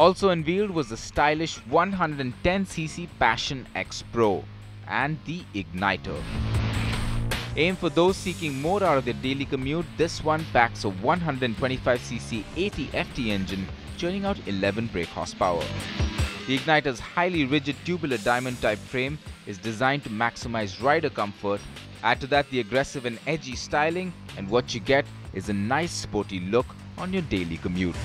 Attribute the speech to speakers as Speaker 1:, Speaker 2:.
Speaker 1: Also unveiled was the stylish 110cc Passion X Pro and the Ignitor. Aim for those seeking more out of their daily commute, this one packs a 125cc ATFT engine churning out 11 brake horsepower. The Ignitor's highly rigid tubular diamond type frame is designed to maximize rider comfort. Add to that the aggressive and edgy styling and what you get is a nice sporty look on your daily commute.